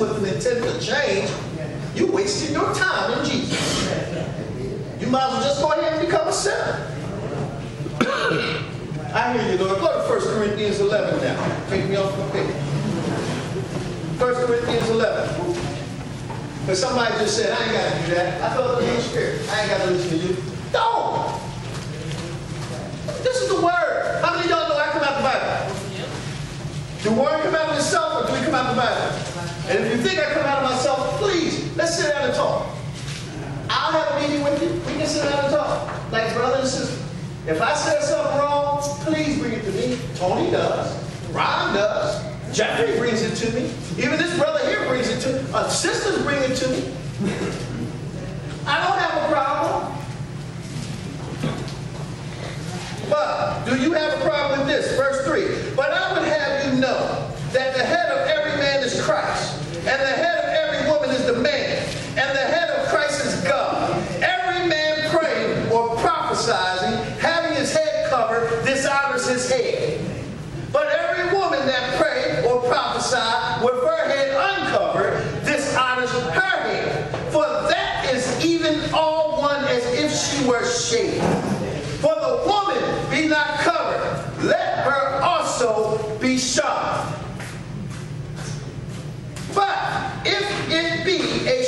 with an intent to change, you wasted your time in Jesus. You might as well just go ahead and become a sinner. I hear you, Lord. Go to 1 Corinthians 11 now. Take me off the page. 1 Corinthians 11. But somebody just said, I ain't got to do that. I felt the Holy Spirit. I ain't got to listen to you. Don't. This is the word. How many of y'all know I come out the Bible? Do word come out of itself or do we come out the Bible? And if you think I come out of myself, please, let's sit down and talk. I'll have a meeting with you. We can sit down and talk. Like brother and sister. If I said something wrong, please bring it to me. Tony does. Ron does. Jeffrey brings it to me. Even this brother here brings it to me. Uh, sisters bring it to me. I don't have a problem. But do you have a problem with this? Verse 3. But I would have you know that the head of every man is Christ, and the head of every woman is the man, and the head of Christ is God. Every man praying or prophesying, having his head covered, dishonors his head. But every woman that pray or prophesy with her head uncovered dishonors her head. For that is even all one as if she were shaved. For the woman be not covered, let her also be shod. But if it be a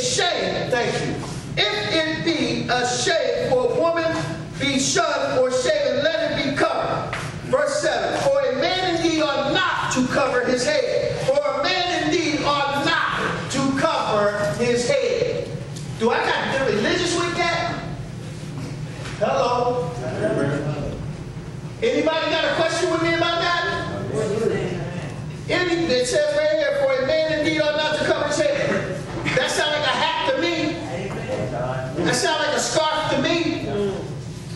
shame, you. If it be a shame for a woman be shunned or shaven, let it be covered. Verse 7. For a man indeed ought not to cover his head. For a man indeed ought not to cover his head. Do I got to get religious with that? Hello? Anybody got a question with me about that? Any, it says right here, for a man indeed ought not to cover his head. That sounds like a hat to me. That sounds like a scarf to me.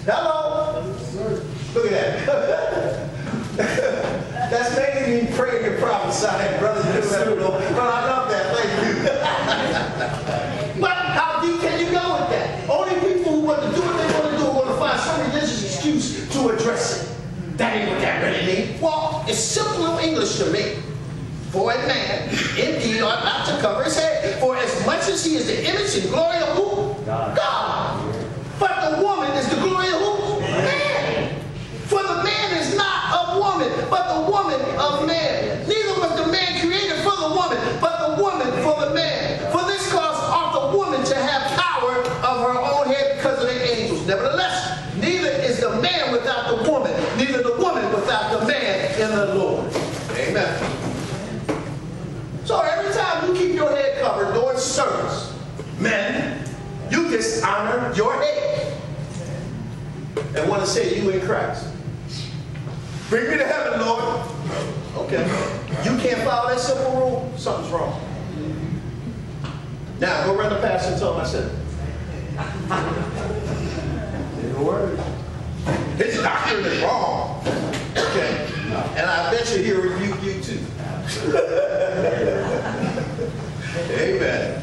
Hello? Look at that. That's making me pray and prophesy, brother. But I love that. Thank you. but how deep can you go with that? Only people who want to do what they want to do are going to find some religious excuse to address it. That ain't what that really means. Well, it's simple English to me. For a man, indeed, ought not to cover his head. For as much as he is the image and glory of who? God. God. But the woman is the glory of who? Man. For the man is not of woman, but the woman of man. Neither was the man created for the woman, but the woman for the man. For this cause ought the woman to have power of her own head because of the angels. Nevertheless, neither is the man without the woman, neither the woman without the man in the Lord. Amen. So every time you keep your head service, men, you dishonor your head. And want to say you in Christ. Bring me to heaven, Lord. Okay. You can't follow that simple rule, something's wrong. Now, go run the pastor and tell him I said it. His doctrine is wrong. Okay. And I bet you he'll rebuke you too. Amen.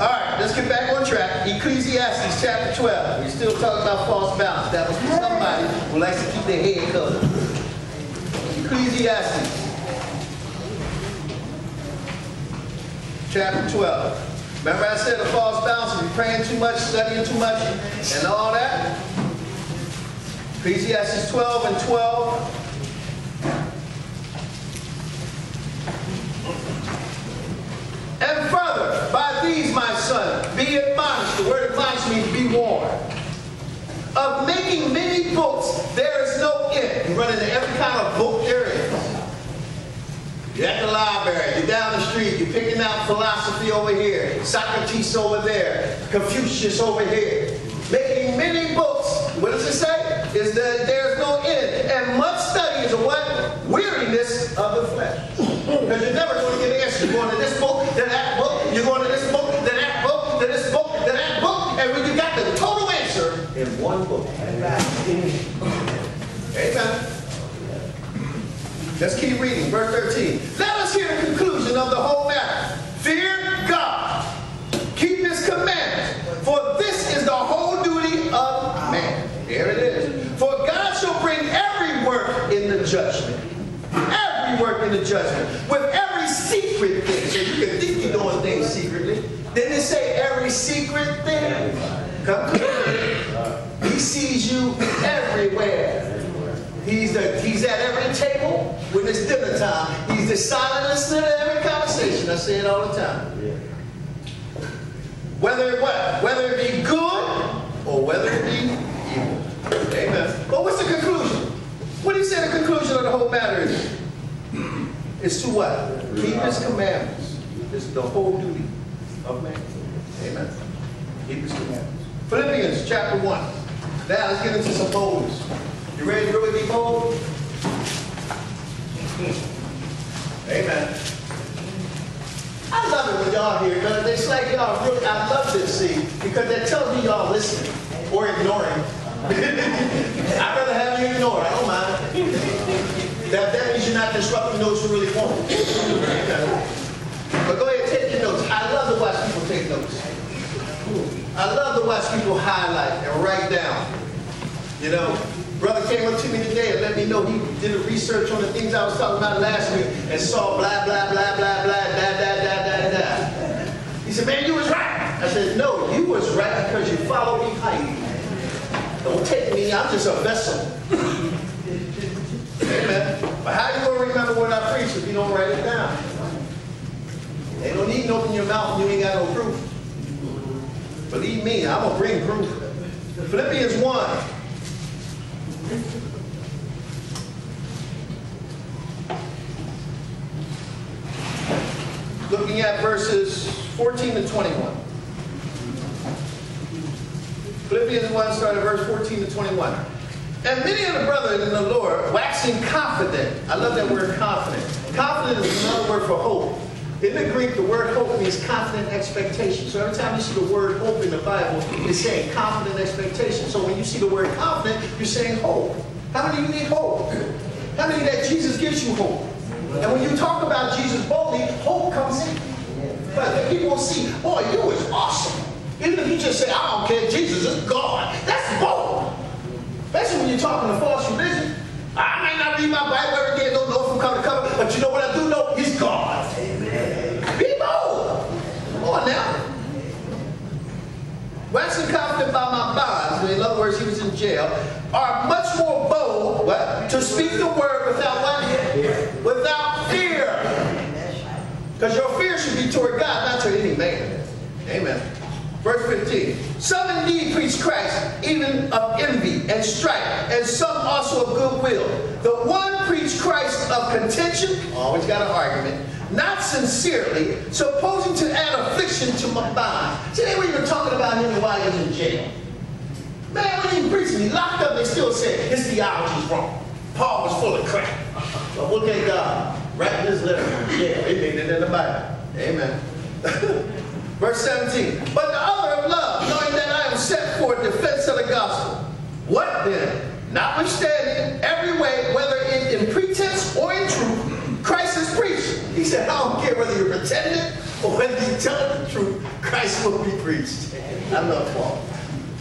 All right, let's get back on track. Ecclesiastes chapter 12. We're still talking about false balance. That was for somebody who likes to keep their head covered. Ecclesiastes chapter 12. Remember I said the false balance, you're praying too much, studying too much, and all that? Ecclesiastes 12 and 12. And further, by these, my son, be admonished. The word admonished means be warned. Of making many books, there is no end. You run into every kind of book there is. You're at the library, you're down the street, you're picking out philosophy over here, Socrates over there, Confucius over here. Making many books, what does it say? Is that there's no end. And much study is what? Weariness of the flesh. Because you're never going to get an answer. You're going to this book, to that book, you're going to this book, to that book, to this book, to that book, and when you got the in one book. Amen. Let's keep reading. Verse 13. Let us hear the conclusion of the whole matter. Fear God. Keep his commandments. For this is the whole duty of man. There it is. For God shall bring every work in the judgment. Every work in the judgment. With every secret thing. So you can think you're doing things secretly. Then they say every secret thing. Come to sees you everywhere. He's, the, he's at every table when it's dinner time. He's the silent listener to every conversation. I say it all the time. Whether what? Whether it be good or whether it be evil. Amen. But what's the conclusion? What do you say the conclusion of the whole matter is? It's to what? Keep his commandments. It's the whole duty of man. Amen. Keep his commandments. Philippians chapter 1. Now let's get into some boldness. You ready to really be bold? Amen. I love it when y'all here, because it's like y'all really, I love this, see, because that tells me y'all listening or ignoring. I'd rather have you ignore. I don't mind. That, that means you're not disrupting those who really want it. But go ahead, take your notes. I love to watch people take notes. I love to watch people highlight and write down. You know, brother came up to me today and let me know he did a research on the things I was talking about last week and saw blah, blah, blah, blah, blah, da, da, da, da, da. He said, man, you was right. I said, no, you was right because you followed me behind don't take me, I'm just a vessel. Amen. But how you going to remember what I preach if you don't write it down? They don't need to open your mouth and you ain't got no proof. Believe me, I'm going to bring proof. Philippians 1. Looking at verses 14 to 21. Philippians 1, starting verse 14 to 21. And many of the brothers in the Lord, waxing confident. I love that word confident. Confident is another word for hope. In the Greek, the word hope means confident expectation. So every time you see the word hope in the Bible, it's saying confident expectation. So when you see the word confident, you're saying hope. How many of you need hope? How many that Jesus gives you hope? And when you talk about Jesus boldly, hope comes in. But people see, boy, you was awesome. Even if you just say, I don't care, Jesus is God. That's bold. Especially when you're talking to false religion. I may not read my Bible every day, don't know from cover to cover, but you know what I do know? He's God. Amen. Be bold. Now. Waxing confident by my bonds, in other words, he was in jail, are much more bold what? to speak the word without what? Without fear. Because your fear should be toward God, not to any man. Amen. Verse 15. Some indeed preach Christ, even of envy and strife, and some also of goodwill. The one preached Christ of contention, always got an argument, not sincerely, supposing to add affliction to my bond. See, they were even talking about him while he was in jail. Man, when he preaching, he locked up, they still said his theology's wrong. Paul was full of crap. But look at God, writing this letter from jail. He made it in the Bible. Amen. Verse 17. But the other of love, knowing that I am set for a defense of the gospel. What then? Notwithstanding, every way, whether in, in pretense or in truth, Christ is preached. He said, I don't care whether you're pretending or whether you're telling the truth, Christ will be preached. I love Paul.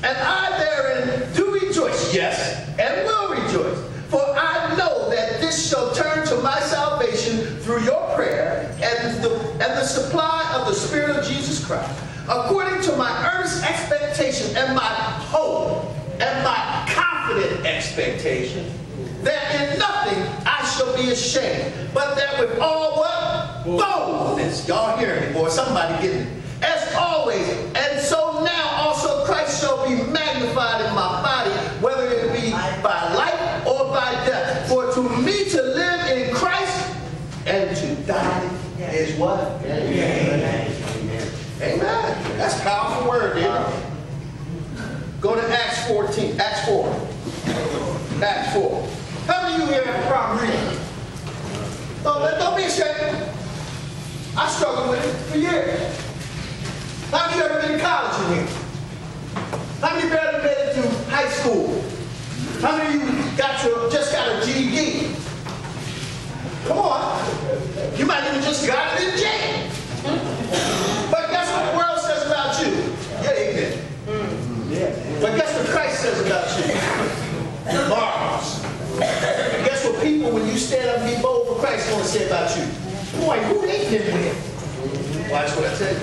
And I therein do rejoice, yes, and will rejoice. For I know that this shall turn to my salvation through your prayer and the, and the supply of the Spirit of Jesus Christ, according to my earnest expectation and my hope and my confident expectation, that in nothing I shall be ashamed, but that with all what? Boldness. Y'all hear me, boy. Somebody get it. As always, and so now also Christ shall be magnified in my body, whether it be by life or by death. For to me to live in Christ and to die is what? Amen. Amen. That's a powerful word, dude. Go to Acts 14, Acts 4. Acts 4. How many of you here have a problem reading? Don't, don't be ashamed. I struggled with it for years. How many of you ever been to college in here? How many barely made it through high school? How many of you got your just got a GED? Come on. You might even just got it in jail. But guess what the world says about you? You're ignorant. But guess what Christ says about you? You're marvelous. Guess what people, when you stand up and be bold for Christ, want to say about you? Boy, who they been with. Watch what I tell you.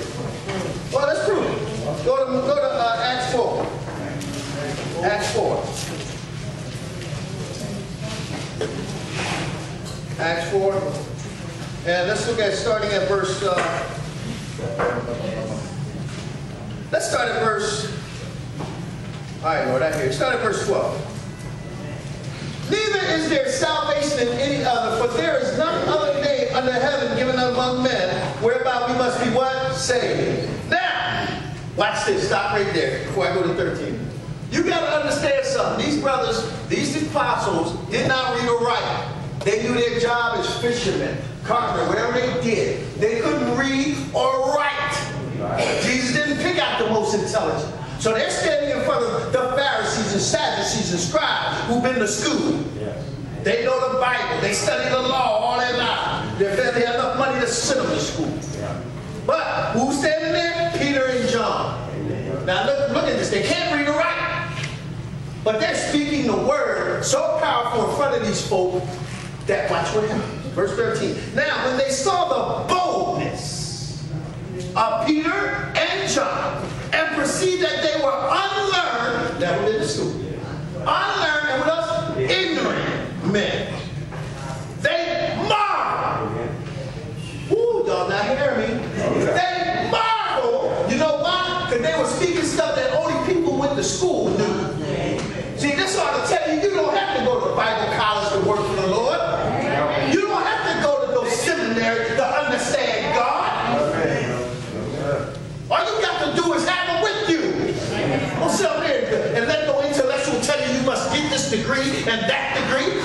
Well, let's prove it. Go to, go to uh, Acts 4. Acts 4. Acts 4. And let's look at starting at verse. Uh, let's start at verse. All right, Lord, I hear you. Start at verse 12. Neither is there salvation in any other, for there is none other under heaven given among men whereby we must be what? Saved. Now, watch this. Stop right there before I go to 13. You got to understand something. These brothers, these apostles, did not read or write. They knew their job as fishermen, carpenter, whatever they did. They couldn't read or write. Jesus didn't pick out the most intelligent. So they're standing in front of the Pharisees and Sadducees and scribes who've been to school. They know the Bible. They study the law all their life. Their family had enough money to send them to school. Yeah. But who's standing there? Peter and John. Now look, look at this. They can't read or write. But they're speaking the word so powerful in front of these folk that watch what happens. Verse 13. Now when they saw the boldness of Peter and John, and perceived that they were unlearned, never been to school, unlearned, and with us, ignorant men. They marveled. Ooh, y'all not hearing me. They marveled. You know why? Because they were speaking stuff that only people went to school knew. See, this ought to tell you, you don't have to go to Bible college to work for the Lord. You don't have to go to no seminary to understand God. All you got to do is have them with you. Don't sit up there and let no intellectual tell you you must get this degree and that degree.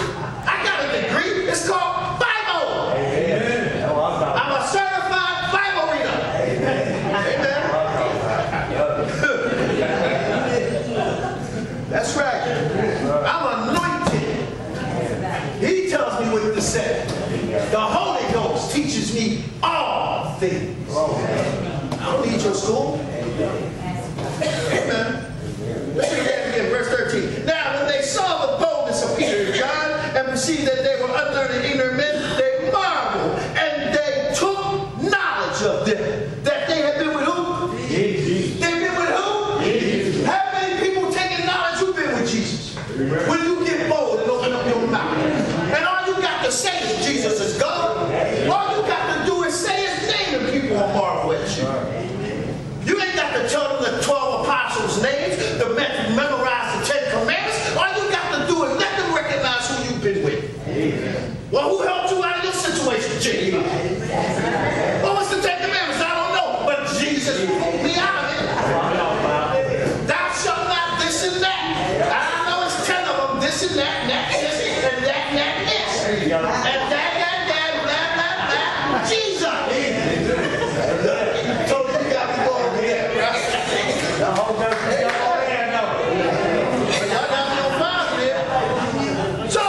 I got a degree. It's called Bible. Amen. I'm a certified Bible reader. Amen. That's right. I'm anointed. He tells me what to say. The Holy Ghost teaches me all things. I don't need your school. Amen. Let's read that again, verse 13. Now, when they saw the boldness of Peter and John and perceived that they were unlearned and ignorant men, they marveled and they took knowledge of them. That they had been with who? Jesus. They've been with who? Jesus. How many people taking knowledge who've been with Jesus? When you get bold and open up your mouth. And all you got to say is Jesus is God. All you got to do is say his name and people will marvel at you. You ain't got to tell them the 12 apostles' names, to memorize the Ten Commandments. All you got to do is let them recognize who you've been with. Amen. Well, who helped you out of your situation, Jesus? What was the Ten Commandments? I don't know, but Jesus pulled me out of it. Thou shalt not this and that. I know it's ten of them, this and that, and that, this, and that, and that, this. And that, that, that, blah, blah, blah. Jesus. Told you you got to go over there, right? The whole country got all there, no. Y'all got no problem here. So,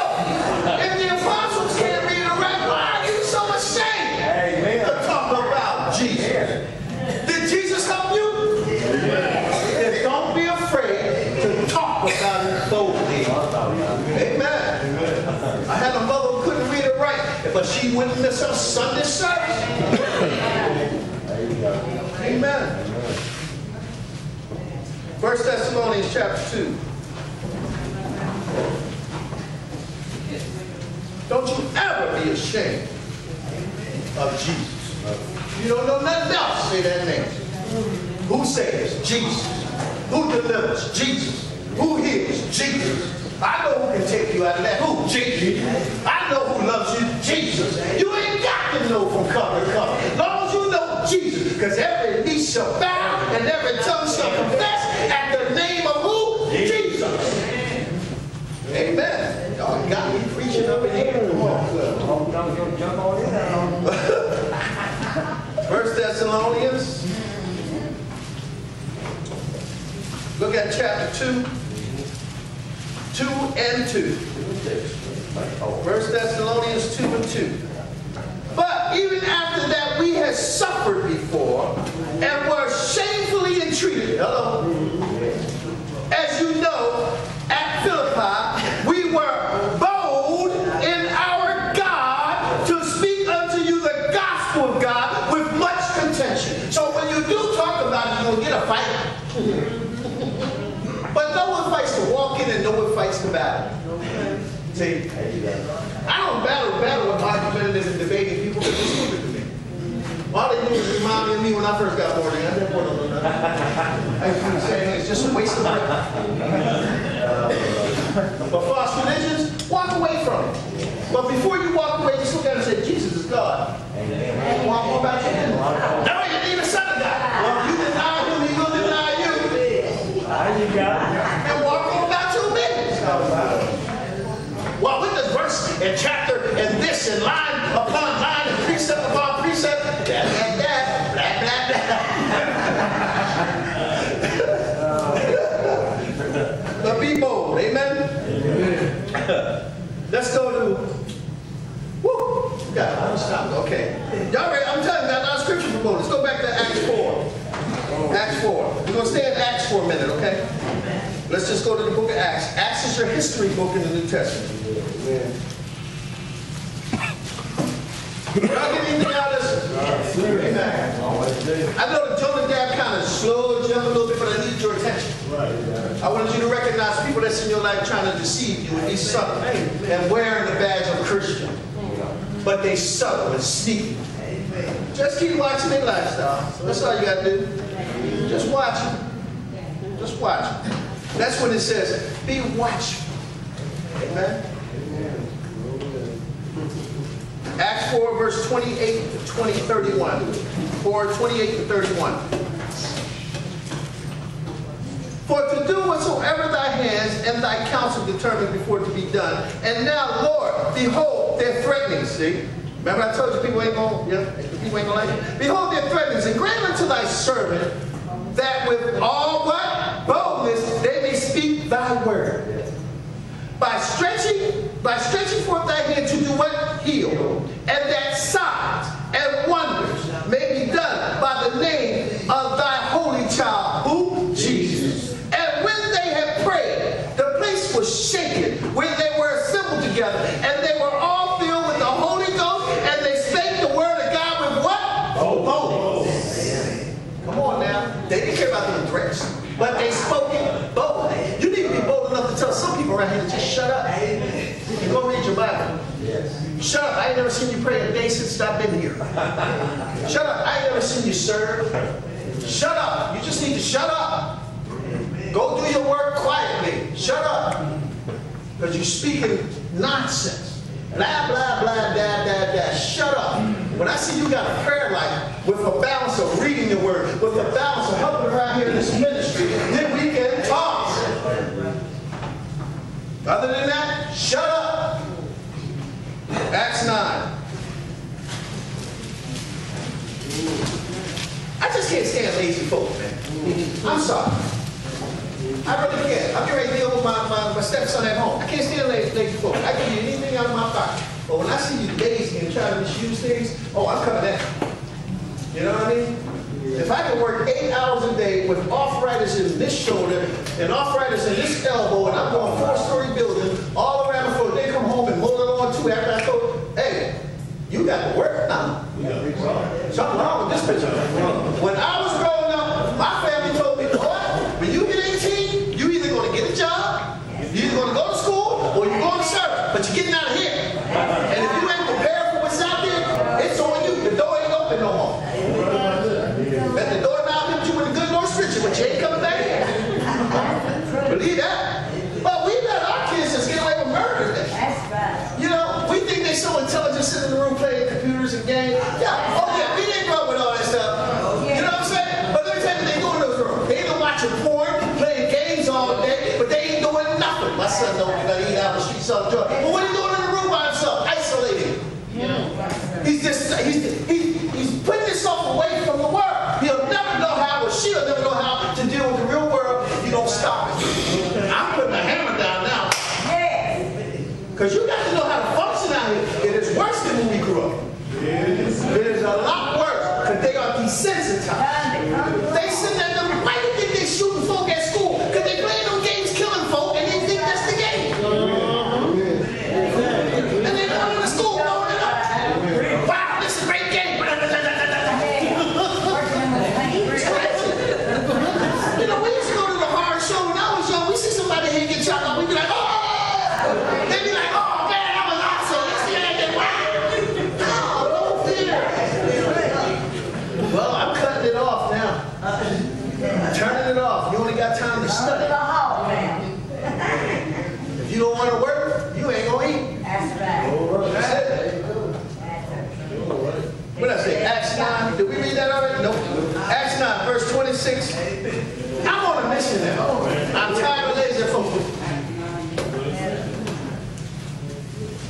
if the apostles can't read or write, why are you so ashamed Amen. to talk about Jesus? Did Jesus help you? Then don't be afraid to talk about it boldly. Amen. I had a mother who couldn't read or write, but witnessed Sunday service. Amen. First Thessalonians chapter 2. Don't you ever be ashamed of Jesus. You don't know nothing else, say that name. Who saves? Jesus. Who delivers? Jesus. Who heals? Jesus. I know who can take you out of that. Who? Jesus. I know who loves you. Jesus. Because every knee shall bow and every tongue shall confess at the name of who? Jesus. Amen. Y'all got me preaching in here. Come on. First Thessalonians. Look at chapter 2. 2 and 2. First Thessalonians 2 and 2. But even after that had suffered before and were shamefully entreated. Hello? As you know, at Philippi, we were bold in our God to speak unto you the gospel of God with much contention. So when you do talk about it, you're going to get a fight. but no one fights to walk in and no one fights to battle. See? I don't battle battle with argumentative and debating people to. All they do is remind me when I first got born. I never born on nothing. I keep saying it's just a waste of breath. Uh, but false religions, walk away from it. But before you walk away, just look at it and say, Jesus is God. And walk on back to him. No, you need a son of God. Well, if you deny him, he will deny you. There you go. And walk on back to the business. Well, with this verse and chapter and this and line upon line and precept upon precept, that, that, that, blah, blah, blah. but be bold, amen? Let's go to, woo, yeah, I'm stopped, okay. Y'all ready? I'm telling you, got a lot of scripture for bold. Let's go back to Acts 4. Acts 4. We're going to stay in Acts for a minute, okay? Let's just go to the book of Acts. Acts is your history book in the New Testament. Y'all get anything out of this? Amen. I know the Jonadab kind of slowed you up a little bit, but I need your attention. Right. I wanted you to recognize people that's in your life trying to deceive you and be subtle and wearing the badge of Christian. But they subtle and sneaky. Just keep watching their lifestyle. That's all you got to do. Just watch it. Just watch it. That's what it says, be watchful. Amen. Acts 4, verse 28 to 20, 31. 4, 28 to 31. For to do whatsoever thy hands and thy counsel determined before to be done. And now, Lord, behold, they're threatening, see? Remember I told you people ain't gonna, yeah, people ain't gonna like it? Behold, their threatenings, and grant unto thy servant that with all what? Boldness they may speak thy word by stretching, by stretching forth thy hand to do what? Heal. And that signs and wonders may be done by the name of thy holy child. Who? Jesus. And when they had prayed, the place was shaken when they were assembled together. And they were all filled with the Holy Ghost, and they spake the word of God with what? Boldness. Come on now. They didn't care about the threats, but they spoke it boldly. You need to be bold enough to tell some people around here to just shut up. And go read your Bible. Shut up. I ain't never seen you pray a day since I've been here. Shut up. I ain't never seen you serve. Shut up. You just need to shut up. Go do your work quietly. Shut up. Because you're speaking nonsense. Blah, blah, blah, da, da, da. Shut up. When I see you got a prayer life with a balance of reading the word, with a balance of helping around here in this ministry, then we can talk. Other than that, shut up. Acts 9. I just can't stand lazy folk, man. I'm sorry. I really can't. I'm getting ready to deal with my, my, my stepson at home. I can't stand lazy, lazy folk. I can get anything out of my pocket. But when I see you lazy and trying to misuse things, oh, I'm coming down. You know what I mean? If I can work eight hours a day with arthritis in this shoulder and arthritis in this elbow, and I'm going four-story building all around the floor, they come home and mow the lawn too after I told, hey, you got to work now. Something wrong with this picture. When I was growing up, my family told me, boy, when you get 18, you either going to get a job, you either going to go to school, or you're going to serve. But you're getting out of here. And if you ain't prepared for what's out there, it's on you. The door ain't open no more. Let the door now hit you with a good Lord stretcher, but you ain't coming back in. Believe that. But we let our kids just get away with murder. That's right. You know, we think they're so intelligent sitting in the room playing computers and games. Yeah, oh yeah, we didn't grow up with all that stuff. You know what I'm saying? But let me tell you what they do in those rooms. They ain't watching porn, playing games all day, but they ain't doing nothing. My son don't gotta eat out on the street selling drugs. But what stuck in a hog now. if you don't want to work, you ain't going to eat. That's right. That's it. What I say? Acts 9. Did we read that already? Nope. Acts 9, verse 26. I'm on a mission now. I'm tired of lazy folk.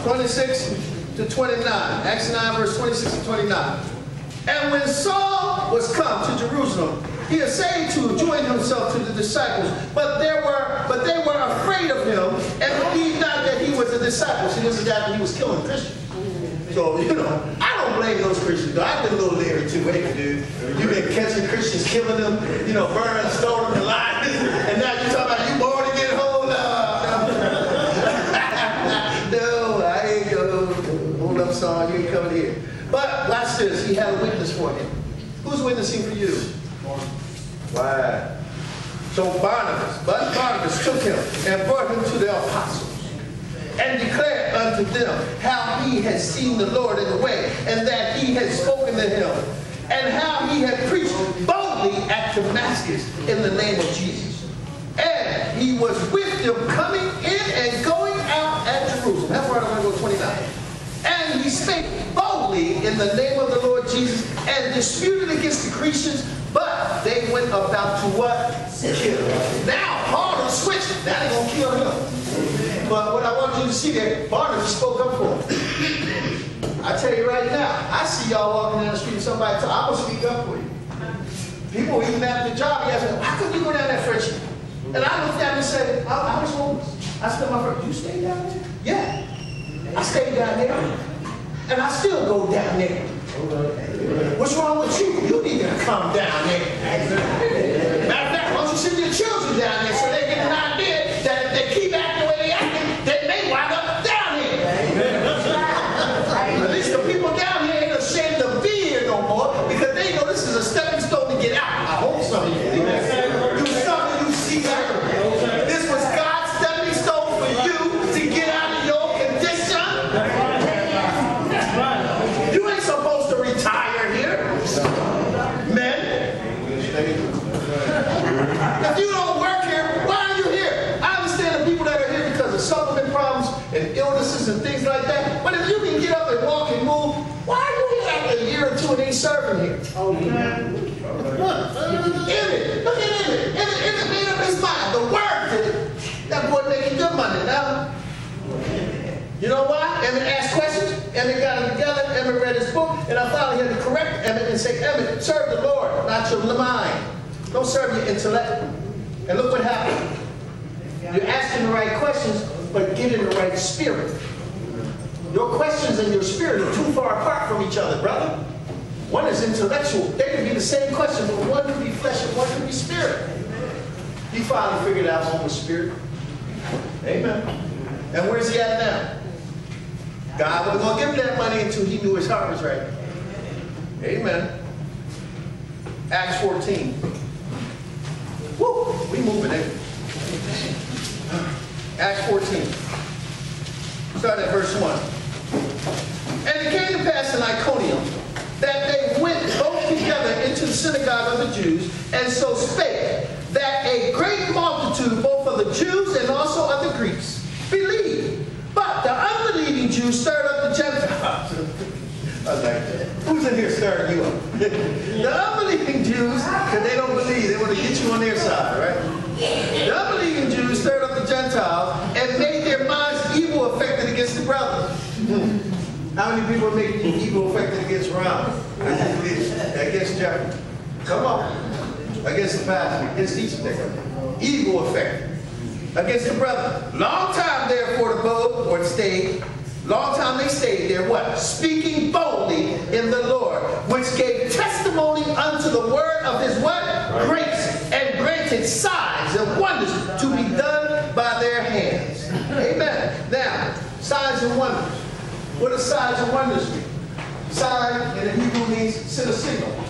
26 to 29. Acts 9, verse 26 to 29. And when Saul was come to Jerusalem, he essayed to join himself to the disciples, but there were but they were afraid of him and believed not that he was a disciple. See, this is after he was killing Christians. So, you know, I don't blame those Christians. I've been a little leery too. Wait, dude. You've been catching Christians, killing them, you know, burning, stoning them alive. And now you're talking about you born again. Hold up. no, I ain't go. Hold up, son. You ain't coming here. But watch this. He had a witness for him. Who's witnessing for you? Why? So Barnabas, but Barnabas took him and brought him to the apostles and declared unto them how he had seen the Lord in the way, and that he had spoken to him, and how he had preached boldly at Damascus in the name of Jesus. And he was with them coming in and going out at Jerusalem. That's where I want to go 29. And he spake boldly in the name of the Lord Jesus and disputed against the Christians, they went about to what? Kill. Now has switched. Now they're going to kill him. But what I want you to see there, Barnabas spoke up for him. I tell you right now, I see y'all walking down the street and somebody tell, I'm going to speak up for you. People even after the job, he asked me, how come you go down that friendship? And I looked at him and said, I, I was homeless. I said, my friend, you stay down there? Yeah. I stayed down there. And I still go down there. What's wrong with you? You need to come down there. Matter of fact, why don't you send your children down there so they get an idea that if they keep acting the way they acting, they may wind up down here. At least the people down here ain't ashamed to be here no more because they know this is a stepping stone to get out. I hope some of you do. Do some of you see that? This was God's stepping stone for you to get out of your condition. You ain't supposed to retire here. Men. If you don't work here, why are you here? I understand the people that are here because of supplement problems and illnesses and things like that. But if you can get up and walk and move, why are you here after a year or two and ain't Look, Emmett, look at Emmett. Emmett, his mind. The. That boy making good money now. You know why? Emmett asked questions. Emmett got them together. Emmett read his book. And I finally had to correct Emmett and say, Emmett, serve the Lord, not your mind. Don't serve your intellect. And look what happened. You're asking the right questions, but get in the right spirit. Your questions and your spirit are too far apart from each other, brother. One is intellectual. They could be the same question, but one could be flesh and one could be spirit. He finally figured out one was spirit. Amen. And where's he at now? God wasn't going to give him that money until he knew his heart was right. Amen. Acts 14. Woo, we moving it. Acts 14. Start at verse 1. And it came to pass in Iconium that they into the synagogue of the Jews, and so spake that a great multitude, both of the Jews and also of the Greeks, believed. But the unbelieving Jews stirred up the Gentiles. I like, who's in here stirring you up? the unbelieving Jews, because they don't believe, they want to get you on their side, right? The unbelieving Jews stirred up the Gentiles and made their minds evil affected against the brothers. How many people make evil affected against Ron? Against Jeffrey? Come on. Against the pastor, against each nigga. Evil affected. Against the brother. Long time therefore abode or stayed. Long time they stayed there, what? Speaking boldly in the Lord, which gave testimony unto the word of his what? Grace, and granted signs and wonders to be done by their hands. Amen. Now, signs and wonders. What does signs and wonders mean? Sign in the Hebrew means send a signal.